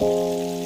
Música